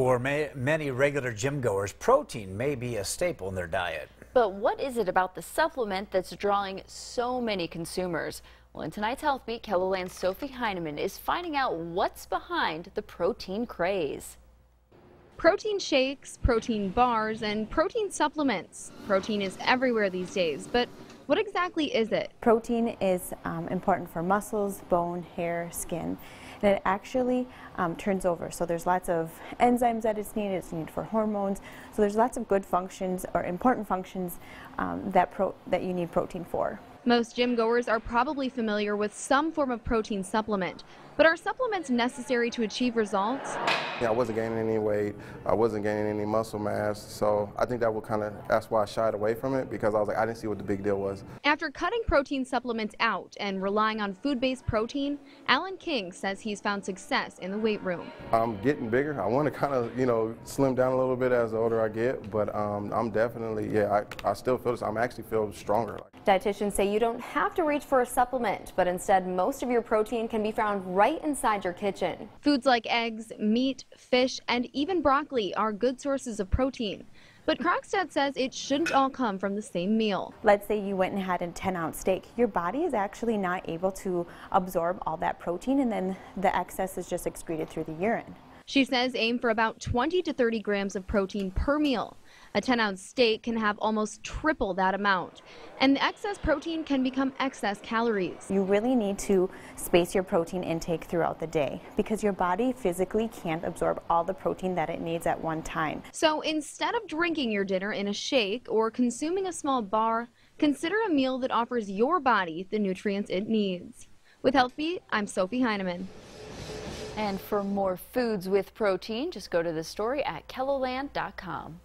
For ma many regular gym goers, protein may be a staple in their diet. But what is it about the supplement that's drawing so many consumers? Well, in tonight's Health Beat, KELOLAND's Sophie Heineman is finding out what's behind the protein craze. Protein shakes, protein bars, and protein supplements. Protein is everywhere these days, but what exactly is it? Protein is um, important for muscles, bone, hair, skin, and it actually um, turns over. So there's lots of enzymes that it's needed. It's needed for hormones. So there's lots of good functions or important functions um, that that you need protein for. Most gym goers are probably familiar with some form of protein supplement, but are supplements necessary to achieve results? Yeah, I wasn't gaining any weight. I wasn't gaining any muscle mass. So I think that would kind of, that's why I shied away from it because I was like, I didn't see what the big deal was. After cutting protein supplements out and relying on food-based protein, Alan King says he's found success in the weight room. I'm getting bigger. I want to kind of, you know, slim down a little bit as the older I get, but um, I'm definitely, yeah, I, I still feel this. I'm actually feel stronger. Dietitians say you don't have to reach for a supplement, but instead most of your protein can be found right inside your kitchen. Foods like eggs, meat, fish, and even broccoli are good sources of protein. But Krogstad says it shouldn't all come from the same meal. Let's say you went and had a 10 ounce steak. Your body is actually not able to absorb all that protein and then the excess is just excreted through the urine. She says aim for about 20 to 30 grams of protein per meal. A 10 ounce steak can have almost triple that amount. And the excess protein can become excess calories. You really need to space your protein intake throughout the day because your body physically can't absorb all the protein that it needs at one time. So instead of drinking your dinner in a shake or consuming a small bar, consider a meal that offers your body the nutrients it needs. With HealthBeat, I'm Sophie Heineman. And for more foods with protein, just go to the story at keloland.com.